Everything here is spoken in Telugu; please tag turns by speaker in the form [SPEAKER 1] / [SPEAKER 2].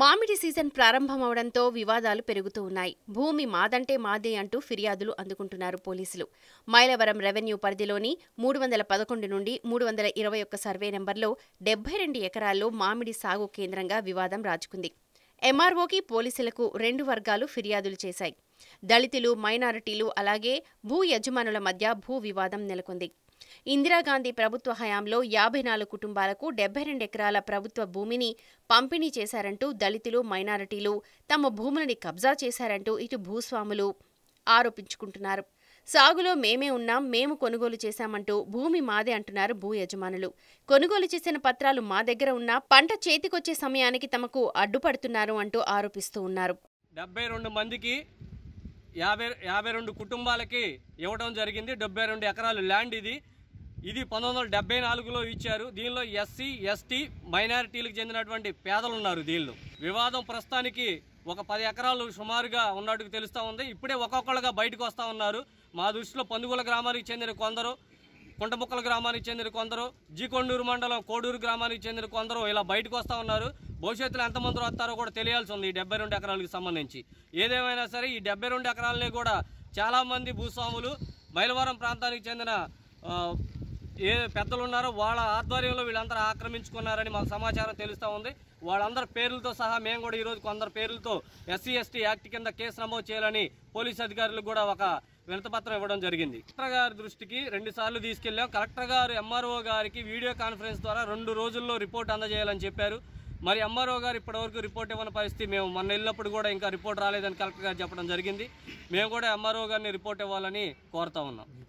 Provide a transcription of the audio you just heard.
[SPEAKER 1] మామిడి సీజన్ ప్రారంభమవడంతో వివాదాలు పెరుగుతూ ఉన్నాయి. భూమి మాదంటే మాదే అంటూ ఫిర్యాదులు అందుకుంటున్నారు పోలీసులు. మైలవరం రెవెన్యూ పరిధిలోని మూడు వందల పదకొండు నుండి మూడు వందల ఇరవై ఒక్క సర్వే నెంబర్లో డెబ్బై రెండు ఎకరాల్లో మామిడి సాగు కేంద్రంగా వివాదం రాజుకుంది. ఎంఆర్ఓకి పోలీసులకు రెండు వర్గాలు ఫిర్యాదులు చేశాయి. దళితులు మైనారిటీలు అలాగే భూ యజమానుల మధ్య భూ వివాదం నెలకొంది. ఇందిరాగాంధీ ప్రభుత్వ హయాంలో యాభై నాలుగు కుటుంబాలకు డెబ్బై రెండు ఎకరాల ప్రభుత్వ భూమిని పంపిణీ చేశారంటూ దళితులు మైనారిటీలు తమ భూములని కబ్జా చేశారంటూ ఇటు భూస్వాములు ఆరోపించుకుంటున్నారు. సాగులో మేమే ఉన్నాం మేము కొనుగోలు చేశామంటూ భూమి మాదే అంటున్నారు భూ యజమానులు. కొనుగోలు చేసిన పత్రాలు మా దగ్గర ఉన్నా పంట చేతికొచ్చే సమయానికి తమకు అడ్డుపడుతున్నారు అంటూ ఆరోపిస్తూ ఉన్నారు.
[SPEAKER 2] డెబ్బై రెండు మందికి యాభై యాభై రెండు కుటుంబాలకి ఇవ్వడం జరిగింది. డెబ్బై రెండు ఎకరాలు ల్యాండ్ ఇది. ఇది పంతొమ్మిది వందల నాలుగులో ఇచ్చారు. దీనిలో ఎస్సీ ఎస్టీ మైనారిటీలకు చెందినటువంటి పేదలు ఉన్నారు దీనిలో. వివాదం ప్రస్తుతానికి ఒక పది ఎకరాలు సుమారుగా ఉన్నట్టుకు తెలుస్తూ ఉంది. ఇప్పుడే ఒక్కొక్కరుగా బయటకు వస్తూ ఉన్నారు. మా దృష్టిలో పందుగుల గ్రామానికి చెందిన కొందరు కుంటముక్కల గ్రామానికి చెందిన కొందరు జీకొండూరు మండలం కోడూరు గ్రామానికి చెందిన కొందరు ఇలా బయటకు వస్తూ ఉన్నారు. భవిష్యత్తులో ఎంతమంది వస్తారో కూడా తెలియాల్సి ఉంది ఈ డెబ్బై రెండు ఎకరాలకు సంబంధించి. ఏదేమైనా సరే ఈ డెబ్బై రెండు ఎకరాలని కూడా చాలామంది భూస్వాములు మైలవరం ప్రాంతానికి చెందిన ఏ పెద్దలు ఉన్నారో వాళ్ళ ఆధ్వర్యంలో వీళ్ళందరూ ఆక్రమించుకున్నారని మాకు సమాచారం తెలుస్తూ ఉంది. వాళ్ళందరి పేర్లతో సహా మేము కూడా ఈరోజు కొందరు పేర్లతో ఎస్సీ ఎస్టీ యాక్ట్ కింద కేసు నమోదు చేయాలని పోలీస్ అధికారులు కూడా ఒక వినతపత్రం ఇవ్వడం జరిగింది. కలెక్టర్ గారి దృష్టికి రెండు సార్లు తీసుకెళ్ళాం కలెక్టర్ గారు ఎంఆర్ఓ గారికి వీడియో కాన్ఫరెన్స్ ద్వారా రెండు రోజుల్లో రిపోర్ట్ అందజేయాలని చెప్పారు. మరి ఎంఆర్ఓ గారు ఇప్పటివరకు రిపోర్ట్ ఇవ్వని పరిస్థితి మేము మొన్న వెళ్ళినప్పుడు కూడా ఇంకా రిపోర్ట్ రాలేదని కలెక్టర్ గారు చెప్పడం జరిగింది. మేము కూడా ఎంఆర్ఓ గారిని రిపోర్ట్ ఇవ్వాలని కోరుతా ఉన్నాం.